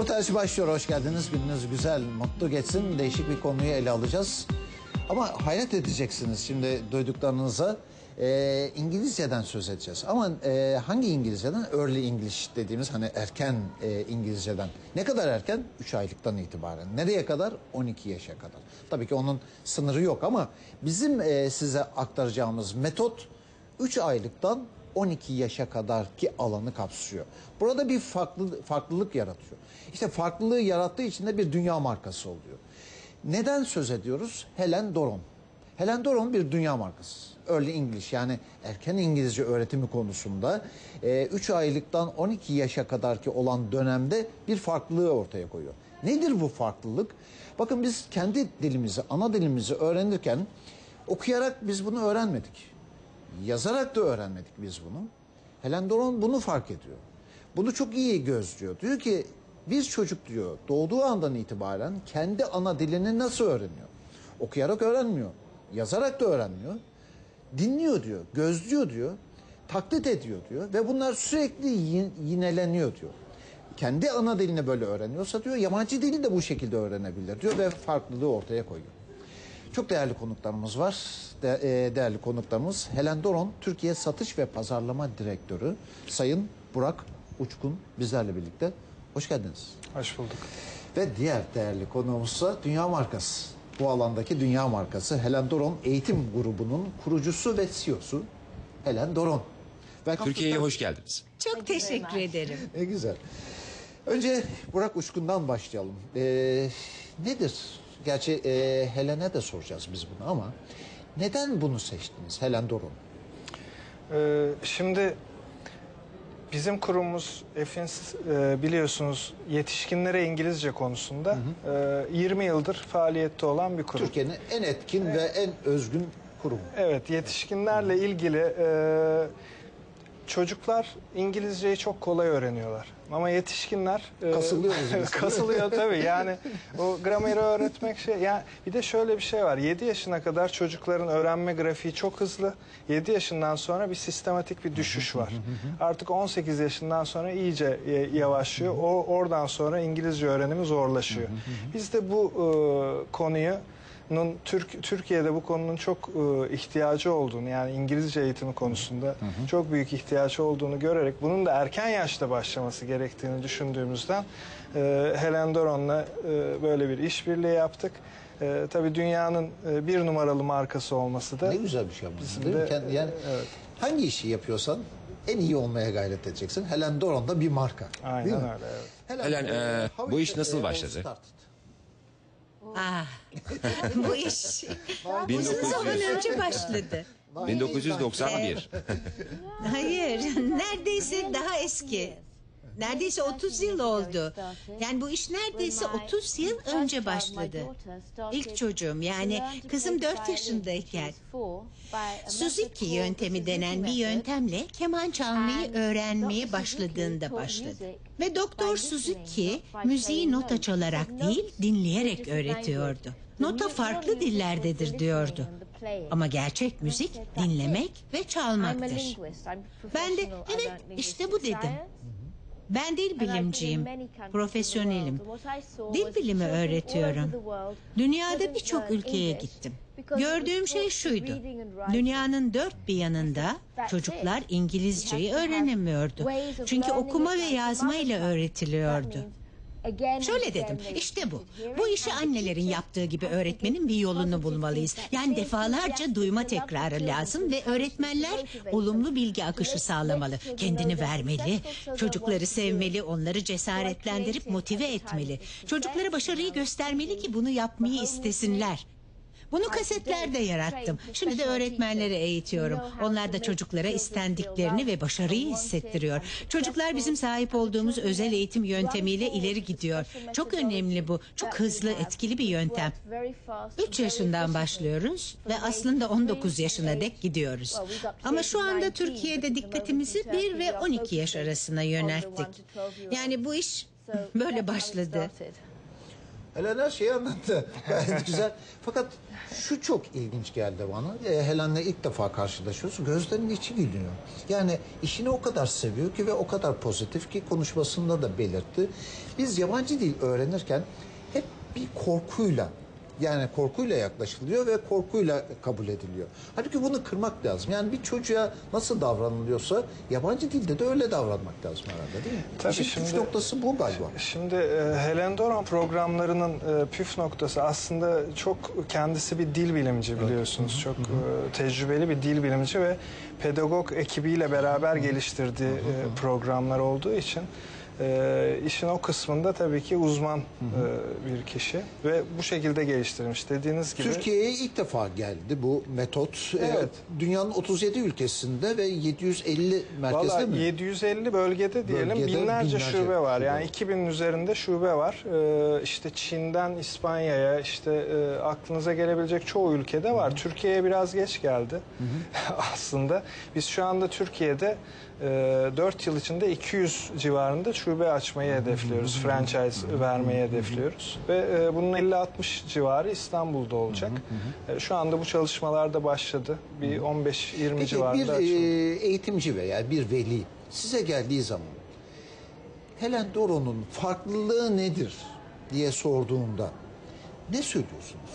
Orta başlıyor. Hoş geldiniz. Gününüz güzel, mutlu geçsin. Değişik bir konuyu ele alacağız. Ama hayret edeceksiniz şimdi duyduklarınıza. Ee, İngilizceden söz edeceğiz. Ama e, hangi İngilizceden? Early English dediğimiz hani erken e, İngilizceden. Ne kadar erken? 3 aylıktan itibaren. Nereye kadar? 12 yaşa kadar. Tabii ki onun sınırı yok ama bizim e, size aktaracağımız metot 3 aylıktan 12 yaşa kadar ki alanı kapsıyor. Burada bir farklı farklılık yaratıyor. İşte farklılığı yarattığı için de bir dünya markası oluyor. Neden söz ediyoruz? Helen Doron. Helen Doron bir dünya markası. Early English yani erken İngilizce öğretimi konusunda 3 aylıktan 12 yaşa kadar ki olan dönemde bir farklılığı ortaya koyuyor. Nedir bu farklılık? Bakın biz kendi dilimizi, ana dilimizi öğrenirken okuyarak biz bunu öğrenmedik. Yazarak da öğrenmedik biz bunu. Helen Doron bunu fark ediyor. Bunu çok iyi gözlüyor. Diyor ki bir çocuk diyor doğduğu andan itibaren kendi ana dilini nasıl öğreniyor? Okuyarak öğrenmiyor. Yazarak da öğrenmiyor. Dinliyor diyor, gözlüyor diyor, taklit ediyor diyor ve bunlar sürekli yin- yineleniyor diyor. Kendi ana dilini böyle öğreniyorsa diyor yabancı dili de bu şekilde öğrenebilir diyor ve farklılığı ortaya koyuyor. Çok değerli konuklarımız var. De- e, değerli konuklarımız Helen Doron, Türkiye Satış ve Pazarlama Direktörü Sayın Burak Uçkun bizlerle birlikte. Hoş geldiniz. Hoş bulduk. Ve diğer değerli konuğumuzsa Dünya Markası. Bu alandaki Dünya Markası Helen Doron Eğitim Grubu'nun kurucusu ve CEO'su Helen Doron. Türkiye'ye hoş geldiniz. Çok teşekkür ederim. ne güzel. Önce Burak Uçkun'dan başlayalım. Ee, nedir? Gerçi e, Helen'e de soracağız biz bunu ama neden bunu seçtiniz Helen Doron? Ee, şimdi bizim kurumumuz EFINS e, biliyorsunuz yetişkinlere İngilizce konusunda e, 20 yıldır faaliyette olan bir kurum. Türkiye'nin en etkin ve en özgün kurumu. Evet yetişkinlerle ilgili e, çocuklar İngilizceyi çok kolay öğreniyorlar. Ama yetişkinler e, Kasılıyoruz biz. kasılıyor tabii. Yani o grameri öğretmek şey yani bir de şöyle bir şey var. 7 yaşına kadar çocukların öğrenme grafiği çok hızlı. 7 yaşından sonra bir sistematik bir düşüş var. Artık 18 yaşından sonra iyice e, yavaşlıyor. O oradan sonra İngilizce öğrenimi zorlaşıyor. Biz de bu e, konuyu Nun- Türk Türkiye'de bu konunun çok e, ihtiyacı olduğunu yani İngilizce eğitimi konusunda çok büyük ihtiyacı olduğunu görerek bunun da erken yaşta başlaması gerektiğini düşündüğümüzden e, Helen Doron'la e, böyle bir işbirliği yaptık. E, tabii dünyanın e, bir numaralı markası olması da Ne güzel bir şey ama. Bizim de, Kendi- yani evet. hangi işi yapıyorsan en iyi olmaya gayret edeceksin. Helen Doron da bir marka. Aynen değil mi? öyle, evet. Helen, e, how bu iş nasıl e, başladı? started? Ah, bu iş uzun 1900 zaman önce başladı. 1991. Hayır, neredeyse daha eski. Neredeyse 30 yıl oldu. Yani bu iş neredeyse 30 yıl önce başladı. İlk çocuğum yani kızım 4 yaşındayken Suzuki yöntemi denen bir yöntemle keman çalmayı öğrenmeye başladığında başladı. Ve Doktor Suzuki müziği nota çalarak değil dinleyerek öğretiyordu. Nota farklı dillerdedir diyordu. Ama gerçek müzik dinlemek ve çalmaktır. Ben de evet işte bu dedim. Ben dil bilimciyim, profesyonelim. Dil bilimi öğretiyorum. Dünyada birçok ülkeye gittim. Gördüğüm şey şuydu. Dünyanın dört bir yanında çocuklar İngilizceyi öğrenemiyordu. Çünkü okuma ve yazmayla öğretiliyordu. Şöyle dedim işte bu. Bu işi annelerin yaptığı gibi öğretmenin bir yolunu bulmalıyız. Yani defalarca duyma tekrarı lazım ve öğretmenler olumlu bilgi akışı sağlamalı. Kendini vermeli, çocukları sevmeli, onları cesaretlendirip motive etmeli. Çocuklara başarıyı göstermeli ki bunu yapmayı istesinler. Bunu kasetlerde yarattım. Şimdi de öğretmenleri eğitiyorum. Onlar da çocuklara istendiklerini ve başarıyı hissettiriyor. Çocuklar bizim sahip olduğumuz özel eğitim yöntemiyle ileri gidiyor. Çok önemli bu. Çok hızlı, etkili bir yöntem. 3 yaşından başlıyoruz ve aslında 19 yaşına dek gidiyoruz. Ama şu anda Türkiye'de dikkatimizi 1 ve 12 yaş arasına yönelttik. Yani bu iş böyle başladı. Helen her şeyi anlattı. Gayet güzel. Fakat şu çok ilginç geldi bana. E, Helen'le ilk defa karşılaşıyoruz. Gözlerinin içi gülüyor. Yani işini o kadar seviyor ki ve o kadar pozitif ki konuşmasında da belirtti. Biz yabancı dil öğrenirken hep bir korkuyla yani korkuyla yaklaşılıyor ve korkuyla kabul ediliyor. Halbuki bunu kırmak lazım. Yani bir çocuğa nasıl davranılıyorsa yabancı dilde de öyle davranmak lazım herhalde değil mi? Tabii İşin şimdi- püf noktası bu galiba. Şimdi e, Helen Doran programlarının e, püf noktası aslında çok kendisi bir dil bilimci biliyorsunuz. Çok e, tecrübeli bir dil bilimci ve pedagog ekibiyle beraber geliştirdiği e, programlar olduğu için e, işin o kısmında tabii ki uzman e, bir kişi ve bu şekilde geliştirmiş dediğiniz gibi. Türkiye'ye ilk defa geldi bu metot. Ee, Evet. Dünyanın 37 ülkesinde ve 750 merkezde Valla mi? 750 bölgede diyelim Bölgede binlerce, binlerce şube var. Yani var. 2000'in üzerinde şube var. Ee, işte Çin'den İspanya'ya işte e, aklınıza gelebilecek çoğu ülkede var. Türkiye'ye biraz geç geldi aslında. Biz şu anda Türkiye'de e, 4 yıl içinde 200 civarında şube açmayı hedefliyoruz. Franchise vermeyi hedefliyoruz. Ve e, bunun 50-60 civarı İstanbul'da olacak. E, şu anda bu çalışmalar da başladı. Bir 15-20 Peki civarında bir e, açıldı. eğitimci veya bir veli size geldiği zaman Helen Doron'un farklılığı nedir diye sorduğunda ne söylüyorsunuz?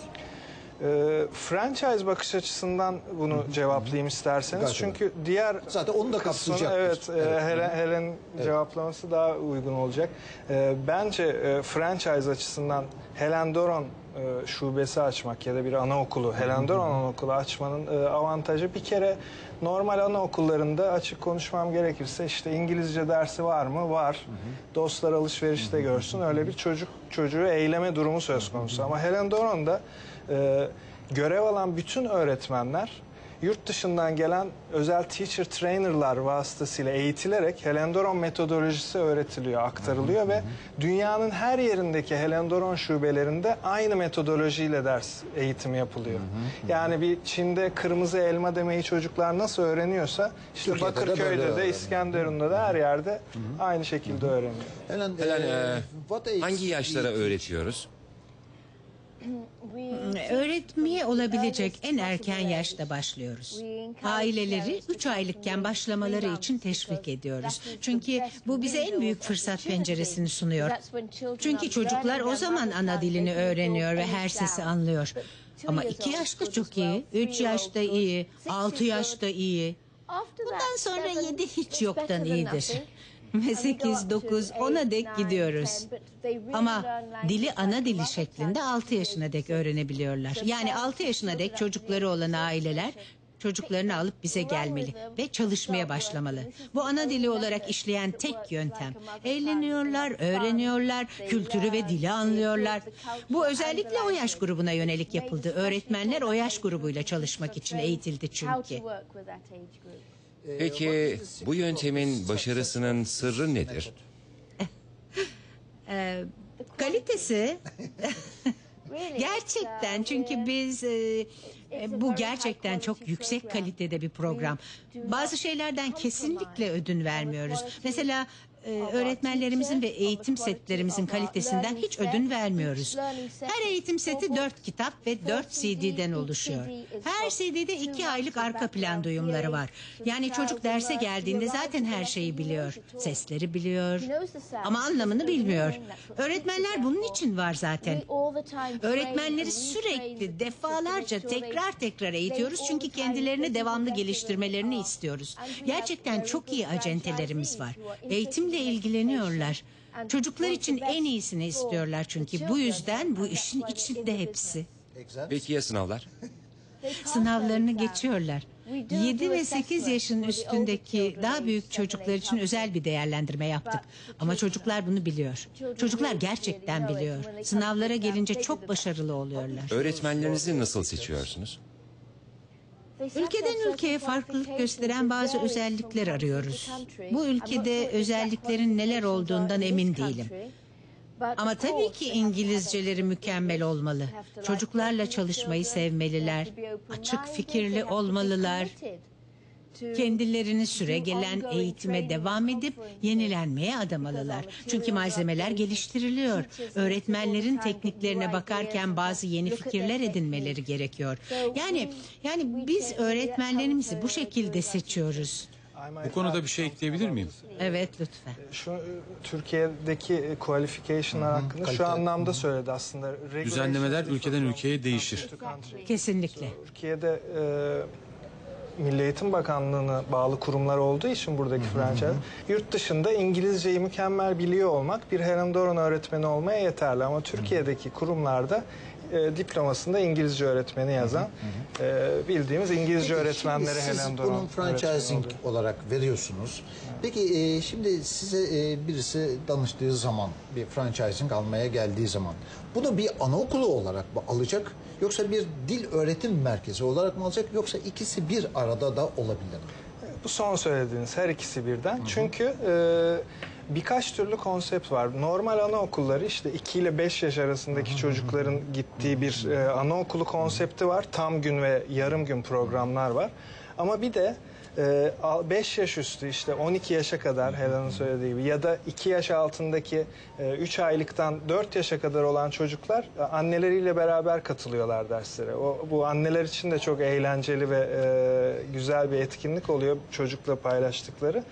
Ee, franchise bakış açısından bunu cevaplayayım isterseniz. Gayet Çünkü diğer Zaten onu da kısmını, kapsayacaktır. Evet, e, Evet. Helen, Helen cevaplaması daha uygun olacak. Ee, bence e, franchise açısından Helen Doron e, şubesi açmak ya da bir anaokulu, Helen Doron anaokulu açmanın e, avantajı bir kere normal anaokullarında açık konuşmam gerekirse işte İngilizce dersi var mı? Var. Dostlar alışverişte görsün. Öyle bir çocuk çocuğu eyleme durumu söz konusu. Ama Helen Doron'da e, görev alan bütün öğretmenler yurt dışından gelen özel teacher trainerlar vasıtasıyla eğitilerek Helen Doron metodolojisi öğretiliyor, aktarılıyor ve dünyanın her yerindeki Helen Doron şubelerinde aynı metodolojiyle ders eğitimi yapılıyor. Yani bir Çin'de kırmızı elma demeyi çocuklar nasıl öğreniyorsa işte Türkiye'de de Bakırköy'de de, öğreniyor. İskenderun'da da her yerde aynı şekilde öğreniyor. Helen, Helen, e, e, what age- Hangi yaşlara öğretiyoruz? Öğretmeye olabilecek en erken yaşta başlıyoruz. Aileleri 3 aylıkken başlamaları için teşvik ediyoruz. Çünkü bu bize en büyük fırsat penceresini sunuyor. Çünkü çocuklar o zaman ana dilini öğreniyor ve her sesi anlıyor. Ama 2 yaşta çok iyi, 3 yaşta iyi, 6 yaşta iyi. Bundan sonra 7 hiç yoktan iyidir. Ve 8, 9, 10'a dek gidiyoruz. Ama dili ana dili şeklinde 6 yaşına dek öğrenebiliyorlar. Yani 6 yaşına dek çocukları olan aileler çocuklarını alıp bize gelmeli ve çalışmaya başlamalı. Bu ana dili olarak işleyen tek yöntem. Eğleniyorlar, öğreniyorlar, kültürü ve dili anlıyorlar. Bu özellikle o yaş grubuna yönelik yapıldı. Öğretmenler o yaş grubuyla çalışmak için eğitildi çünkü. Peki bu yöntemin başarısının sırrı nedir? Kalitesi Gerçekten çünkü biz e, e, bu gerçekten çok yüksek kalitede bir program. Bazı şeylerden kesinlikle ödün vermiyoruz. Mesela e, öğretmenlerimizin ve eğitim setlerimizin kalitesinden hiç ödün vermiyoruz. Her eğitim seti dört kitap ve dört CD'den oluşuyor. Her CD'de iki aylık arka plan duyumları var. Yani çocuk derse geldiğinde zaten her şeyi biliyor. Sesleri biliyor ama anlamını bilmiyor. Öğretmenler bunun için var zaten. Öğretmenleri sürekli defalarca tekrar tekrar eğitiyoruz çünkü kendilerini devamlı geliştirmelerini istiyoruz. Gerçekten çok iyi acentelerimiz var. Eğitimle ilgileniyorlar. Çocuklar için en iyisini istiyorlar çünkü bu yüzden bu işin içinde hepsi. Peki ya sınavlar? Sınavlarını geçiyorlar. 7 ve 8 yaşın üstündeki daha büyük çocuklar için özel bir değerlendirme yaptık. Ama çocuklar bunu biliyor. Çocuklar gerçekten biliyor. Sınavlara gelince çok başarılı oluyorlar. Öğretmenlerinizi nasıl seçiyorsunuz? Ülkeden ülkeye farklılık gösteren bazı özellikler arıyoruz. Bu ülkede özelliklerin neler olduğundan emin değilim. Ama tabii ki İngilizceleri mükemmel olmalı. Çocuklarla çalışmayı sevmeliler. Açık fikirli olmalılar. Kendilerini süre gelen eğitime devam edip yenilenmeye adamalılar. Çünkü malzemeler geliştiriliyor. Öğretmenlerin tekniklerine bakarken bazı yeni fikirler edinmeleri gerekiyor. Yani yani biz öğretmenlerimizi bu şekilde seçiyoruz. Bu konuda bir şey ekleyebilir miyim? Evet lütfen. Şu e, Türkiye'deki e, qualification'lar hakkında şu anlamda söyledi aslında. Düzenlemeler ülkeden ülkeye değişir. Kesinlikle. Türkiye'de e, Milli Eğitim Bakanlığı'na bağlı kurumlar olduğu için buradaki franchise yurt dışında İngilizceyi mükemmel biliyor olmak bir Helen Doran öğretmeni olmaya yeterli ama Türkiye'deki kurumlarda e, diplomasında İngilizce öğretmeni yazan e, bildiğimiz İngilizce Peki, öğretmenleri Helen Doran bunun öğretmeni franchising oluyor. olarak veriyorsunuz. Peki e, şimdi size e, birisi danıştığı zaman bir franchising almaya geldiği zaman bunu bir anaokulu olarak mı alacak yoksa bir dil öğretim merkezi olarak mı alacak yoksa ikisi bir arada da olabilir mi? Bu son söylediğiniz her ikisi birden. Çünkü e, birkaç türlü konsept var. Normal anaokulları işte 2 ile 5 yaş arasındaki çocukların gittiği bir e, anaokulu konsepti var. Tam gün ve yarım gün programlar var. Ama bir de 5 yaş üstü işte 12 yaşa kadar Helen'in söylediği gibi ya da 2 yaş altındaki 3 aylıktan 4 yaşa kadar olan çocuklar e, anneleriyle beraber katılıyorlar derslere. O, bu anneler için de çok eğlenceli ve e, güzel bir etkinlik oluyor çocukla paylaştıkları.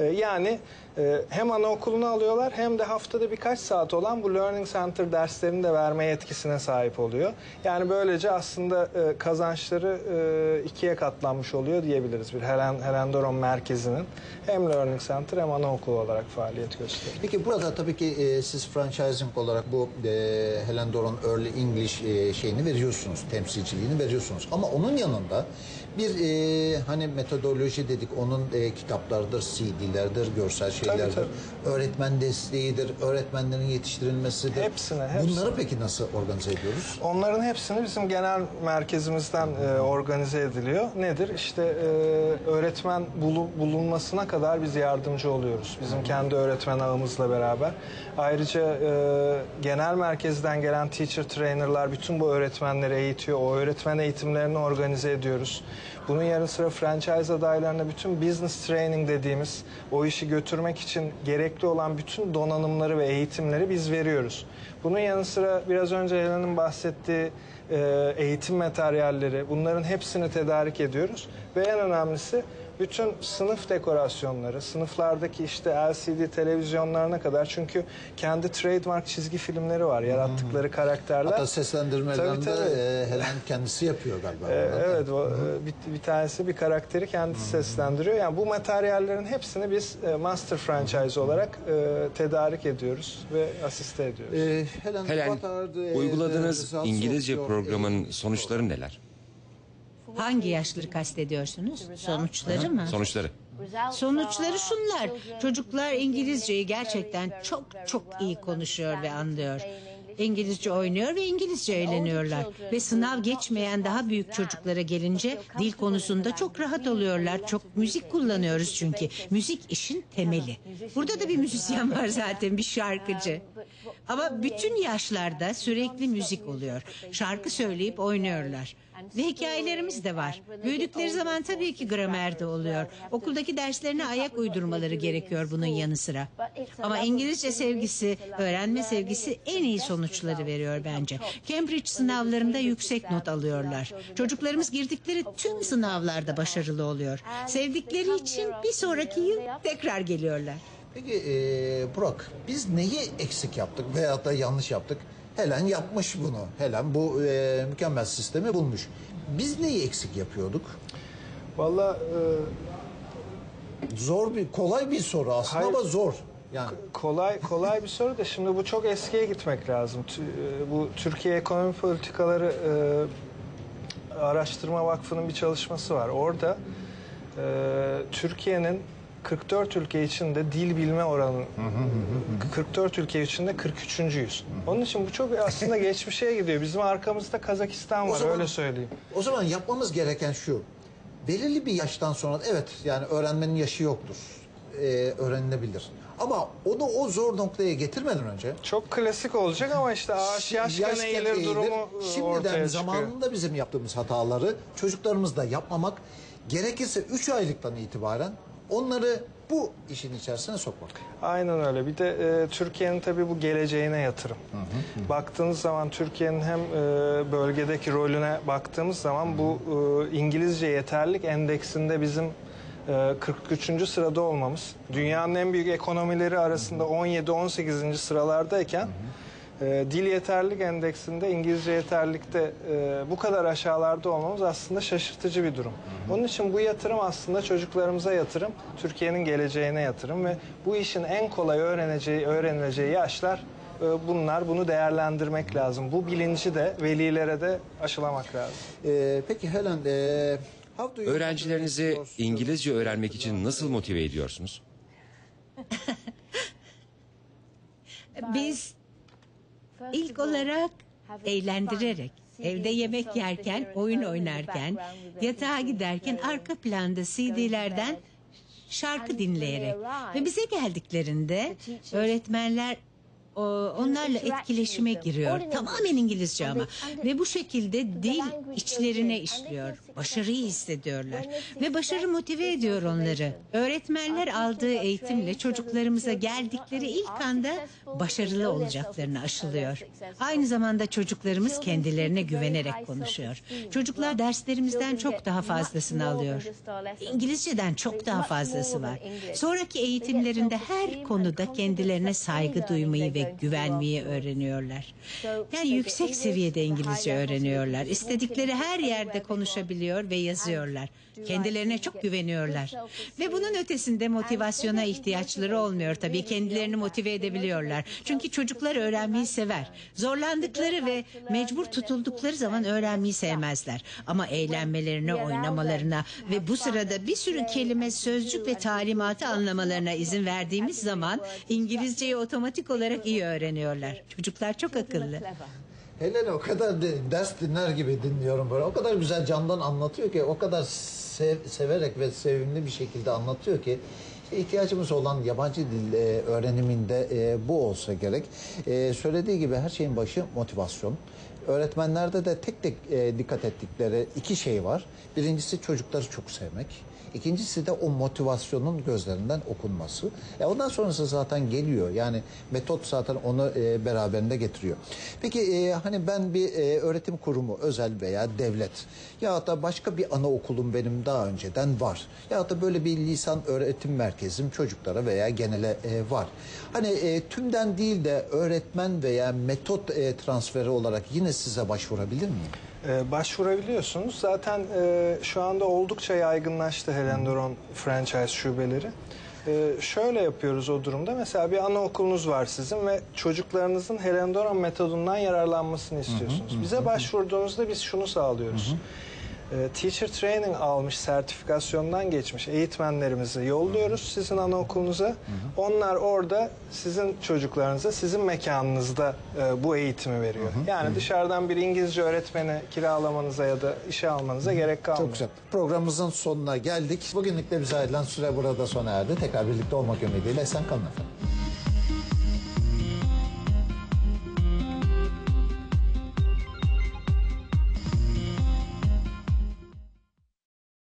E, yani e, hem anaokulunu alıyorlar hem de haftada birkaç saat olan bu Learning Center derslerini de verme yetkisine sahip oluyor. Yani böylece aslında e, kazançları e, ikiye katlanmış oluyor diyebiliriz bir Helen, Helen Doron merkezinin hem Learning Center hem anaokulu olarak faaliyet gösteriyor. Peki burada tabii ki siz franchising olarak bu e, Early English şeyini veriyorsunuz, temsilciliğini veriyorsunuz. Ama onun yanında bir e, hani metodoloji dedik, onun e, kitaplarıdır, CD'lerdir, görsel şeylerdir, tabii. öğretmen desteğidir, öğretmenlerin yetiştirilmesidir. Hepsine, hepsine. Bunları peki nasıl organize ediyoruz? Onların hepsini bizim genel merkezimizden e, organize ediliyor. Nedir? İşte e, öğretmen bulu- bulunmasına kadar biz yardımcı oluyoruz. Bizim kendi öğretmen ağımızla beraber. Ayrıca e, genel merkezden gelen teacher trainerlar bütün bu öğretmenleri eğitiyor. O öğretmen eğitimlerini organize ediyoruz. Bunun yanı sıra franchise adaylarına bütün business training dediğimiz o işi götürmek için gerekli olan bütün donanımları ve eğitimleri biz veriyoruz. Bunun yanı sıra biraz önce Helen'in bahsettiği e, eğitim materyalleri bunların hepsini tedarik ediyoruz. Ve en önemlisi bütün sınıf dekorasyonları, sınıflardaki işte LCD televizyonlarına kadar çünkü kendi trademark çizgi filmleri var yarattıkları karakterler. Hatta seslendirmelerini Tabii, de tabii. e, Helen kendisi yapıyor galiba. Ee, evet o, e, bir, bir tanesi bir karakteri kendisi seslendiriyor. Yani bu materyallerin hepsini biz e, master franchise olarak e, tedarik ediyoruz ve asiste ediyoruz. E, Helen, Helen, uyguladığınız İngilizce programın sonuçları neler? Hangi yaşları kastediyorsunuz? Sonuçları mı? Sonuçları. Sonuçları şunlar. Çocuklar İngilizceyi gerçekten çok çok iyi konuşuyor ve anlıyor. İngilizce oynuyor ve İngilizce eğleniyorlar. Ve sınav geçmeyen daha büyük çocuklara gelince dil konusunda çok rahat oluyorlar. Çok müzik kullanıyoruz çünkü. Müzik işin temeli. Burada da bir müzisyen var zaten, bir şarkıcı. Ama bütün yaşlarda sürekli müzik oluyor. Şarkı söyleyip oynuyorlar. Ve hikayelerimiz de var. Büyüdükleri zaman tabii ki gramer de oluyor. Okuldaki derslerine ayak uydurmaları gerekiyor bunun yanı sıra. Ama İngilizce sevgisi, öğrenme sevgisi en iyi sonuçları veriyor bence. Cambridge sınavlarında yüksek not alıyorlar. Çocuklarımız girdikleri tüm sınavlarda başarılı oluyor. Sevdikleri için bir sonraki yıl tekrar geliyorlar. Peki e, Burak biz neyi eksik yaptık veyahut da yanlış yaptık? Helen yapmış bunu. Helen bu e, mükemmel sistemi bulmuş. Biz neyi eksik yapıyorduk? Valla Zor bir, kolay bir soru aslında Hayır. ama zor. Yani e, kolay kolay bir soru da şimdi bu çok eskiye gitmek lazım. E, Bu Türkiye Ekonomi Politikaları e, Araştırma Vakfı'nın bir çalışması var. Orada e, Türkiye'nin 44 ülke içinde dil bilme oranı 44 ülke içinde 43.yüz. Onun için bu çok aslında geçmişe gidiyor. Bizim arkamızda Kazakistan var zaman- öyle söyleyeyim. o zaman yapmamız gereken şu. Belirli bir yaştan sonra evet yani öğrenmenin yaşı yoktur. E, öğrenilebilir. Ama onu o zor noktaya getirmeden önce Çok klasik olacak ama işte ağaç yaşken Yaşken eğilir durumu e, Şimdiden ortaya çıkıyor. zamanında bizim yaptığımız hataları çocuklarımız da yapmamak Gerekirse 3 aylıktan itibaren onları bu işin içerisine sokmak. Aynen öyle. Bir de e, Türkiye'nin tabii bu geleceğine yatırım. Baktığınız zaman Türkiye'nin hem e, bölgedeki rolüne baktığımız zaman bu e, İngilizce yeterlik endeksinde bizim e, 43. sırada olmamız. Dünyanın en büyük ekonomileri arasında 17-18. sıralardayken e, dil yeterlik endeksinde İngilizce yeterlikte e, bu kadar aşağılarda olmamız aslında şaşırtıcı bir durum. Onun için bu yatırım aslında çocuklarımıza yatırım, Türkiye'nin geleceğine yatırım ve bu işin en kolay öğreneceği, öğrenileceği yaşlar e, bunlar. Bunu değerlendirmek lazım. Bu bilinci de velilere de aşılamak lazım. Ee, peki Helen, e, how do you- Öğrencilerinizi İngilizce öğrenmek için nasıl motive ediyorsunuz? Biz ilk olarak eğlendirerek, evde yemek yerken, oyun oynarken, yatağa giderken arka planda CD'lerden şarkı dinleyerek. Ve bize geldiklerinde öğretmenler o, onlarla etkileşime giriyor. Tamamen İngilizce ama. Ve bu şekilde dil içlerine işliyor. Başarıyı hissediyorlar. Ve başarı motive ediyor onları. Öğretmenler aldığı eğitimle çocuklarımıza geldikleri ilk anda başarılı olacaklarını aşılıyor. Aynı zamanda çocuklarımız kendilerine güvenerek konuşuyor. Çocuklar derslerimizden çok daha fazlasını alıyor. İngilizceden çok daha fazlası var. Sonraki eğitimlerinde her konuda kendilerine saygı duymayı ve güvenmeyi öğreniyorlar. Yani yüksek seviyede İngilizce öğreniyorlar. İstedikleri her yerde konuşabiliyor ve yazıyorlar. Kendilerine çok güveniyorlar. Ve bunun ötesinde motivasyona ihtiyaçları olmuyor tabii. Kendilerini motive edebiliyorlar. Çünkü çocuklar öğrenmeyi sever. Zorlandıkları ve mecbur tutuldukları zaman öğrenmeyi sevmezler. Ama eğlenmelerine, oynamalarına ve bu sırada bir sürü kelime, sözcük ve talimatı anlamalarına izin verdiğimiz zaman İngilizceyi otomatik olarak iyi öğreniyorlar. Çocuklar çok akıllı. Helen'i o kadar de- ders dinler gibi dinliyorum böyle. O kadar güzel candan anlatıyor ki, o kadar sev- severek ve sevimli bir şekilde anlatıyor ki ihtiyacımız olan yabancı dil e, öğreniminde e, bu olsa gerek. E, söylediği gibi her şeyin başı motivasyon. Öğretmenlerde de tek tek e, dikkat ettikleri iki şey var. Birincisi çocukları çok sevmek. İkincisi de o motivasyonun gözlerinden okunması. E ondan sonrası zaten geliyor. Yani metot zaten onu e, beraberinde getiriyor. Peki e, hani ben bir e, öğretim kurumu özel veya devlet ya da başka bir anaokulum benim daha önceden var. Ya da böyle bir lisan öğretim merkezim çocuklara veya genele e, var. Hani e, tümden değil de öğretmen veya metot e, transferi olarak yine size başvurabilir miyim? Ee, başvurabiliyorsunuz. Zaten e, şu anda oldukça yaygınlaştı Helen Doron franchise şubeleri. Ee, şöyle yapıyoruz o durumda. Mesela bir anaokulunuz var sizin ve çocuklarınızın Helen Doron metodundan yararlanmasını istiyorsunuz. Bize başvurduğunuzda biz şunu sağlıyoruz. Ee, Teacher training almış, sertifikasyondan geçmiş eğitmenlerimizi yolluyoruz sizin anaokulunuza. Onlar orada sizin çocuklarınıza, sizin mekanınızda e, bu eğitimi veriyor. Yani dışarıdan bir İngilizce öğretmeni kiralamanıza ya da işe almanıza gerek kalmıyor. Çok güzel. Programımızın sonuna geldik. Bugünlük de bize ayrılan süre burada sona erdi. Tekrar birlikte olmak ümidiyle sen kalın efendim.